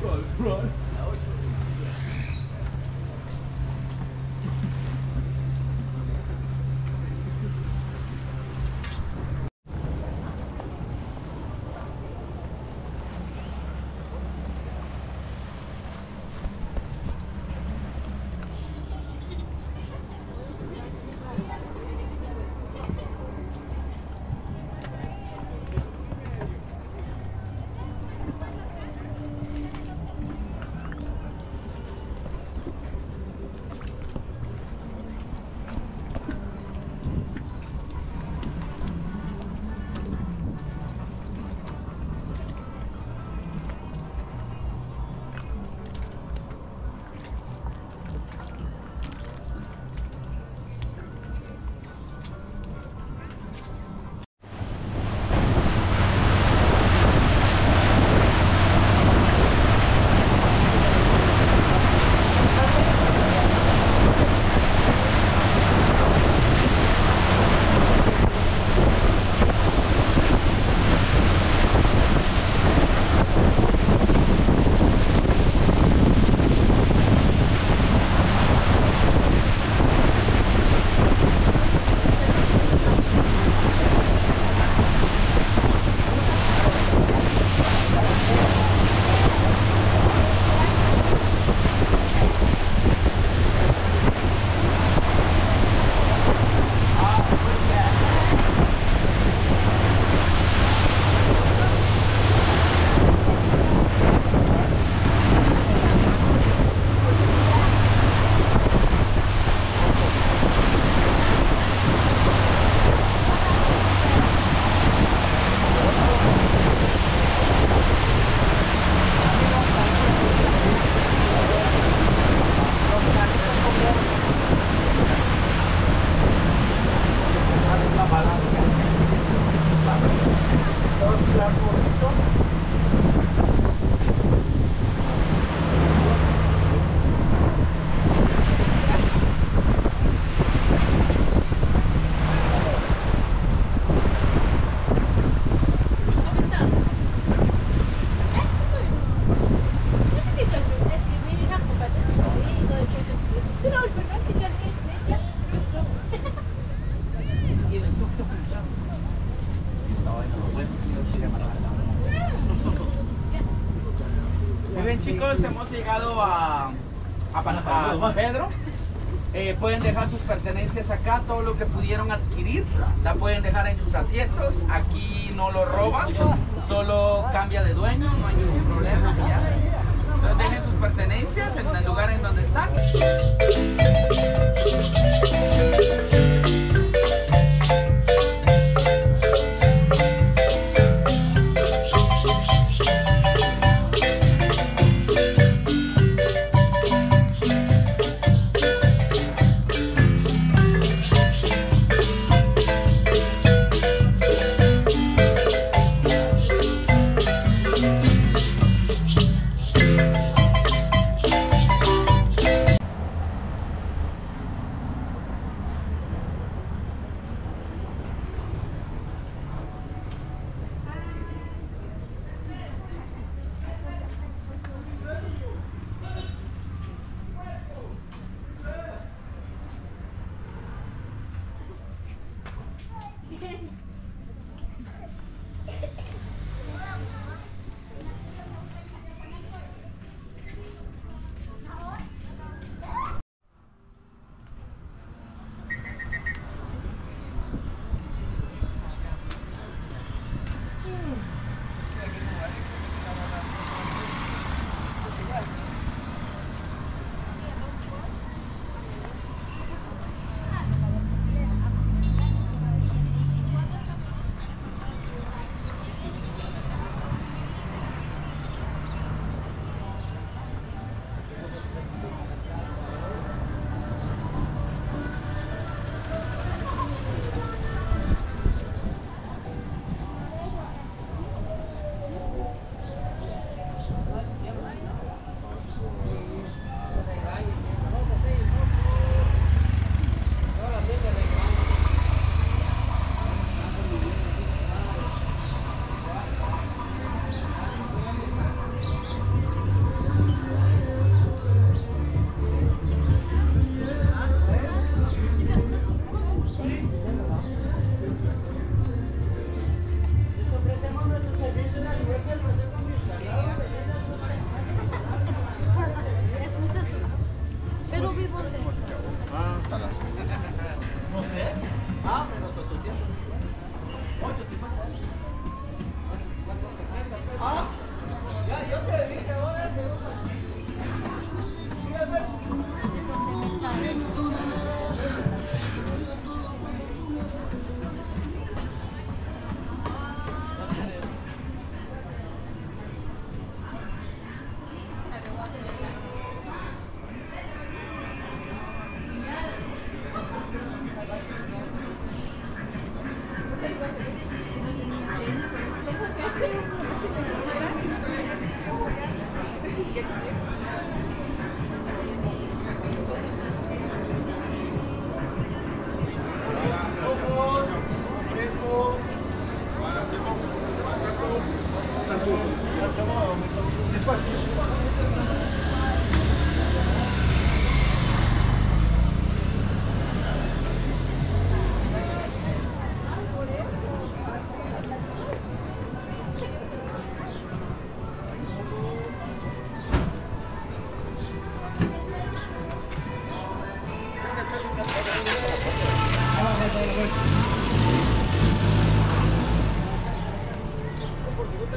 Right, right. Chicos, hemos llegado a, a, a San Pedro. Eh, pueden dejar sus pertenencias acá, todo lo que pudieron adquirir, la pueden dejar en sus asientos. Aquí no lo roban, solo cambia de dueño, no hay ningún problema. ¿ya? Entonces dejen sus pertenencias en el lugar en donde están. C'est quoi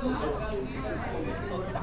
そうだ。